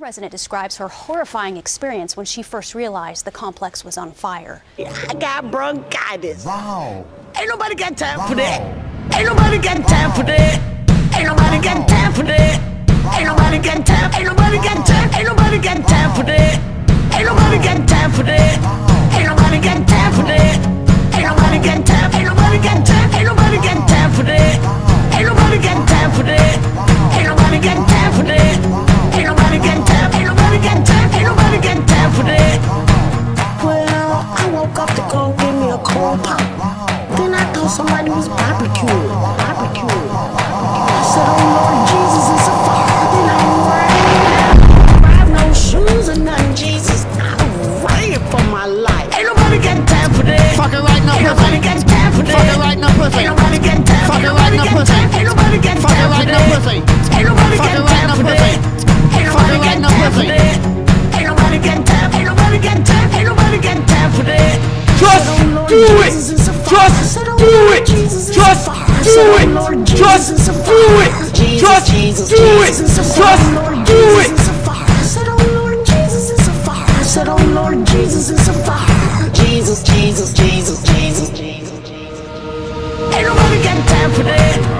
resident describes her horrifying experience when she first realized the complex was on fire. I got bronchitis. Wow. Ain't nobody got time for that. Ain't nobody got time for that. Ain't nobody got time for that. Ain't nobody got time. Ain't nobody got time. Ain't nobody got time for that. Ain't nobody got time for that. Ain't nobody got time for that. Ain't nobody got time. Ain't nobody got time. Ain't nobody got time for that. Ain't nobody got time for that. Ain't nobody got time for that. I somebody was barbecuing. Barbecuing. I said, oh Lord Jesus, it's a fire. Then I have no shoes or nothing, Jesus. I'm ran for my life. Ain't nobody got time for that. Fuck it right now, Ain't nobody got time for that. Fuck it right now, pussy. Ain't nobody got time. Fuck it right now, pussy. Ain't nobody got Fuck it time for right now, pussy. Ain't nobody Fuck got it right time now, for pussy. that. Ain't Fuck nobody it right got now, time for that. Ain't nobody got time. Ain't nobody got time. Ain't nobody got time for that. Just do it. Do Lord it. Jesus, it's a Just fire. do Said, oh it. Lord Just Jesus, it's a do fire. it. Jesus, Just Jesus, do it. Jesus, it's a Just fire. Lord do Jesus, it. it's a fire. I said, oh Lord Jesus, it's a fire. I said, oh Lord Jesus, it's a fire. Jesus, Jesus, Jesus, Jesus, Jesus, Jesus. Ain't nobody got time for that.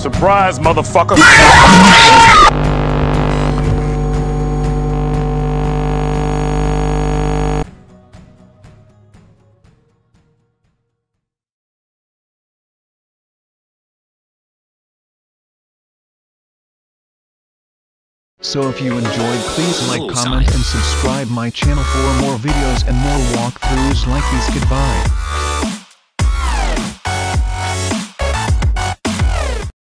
Surprise, motherfucker. So if you enjoyed please like, comment and subscribe my channel for more videos and more walkthroughs like these goodbye.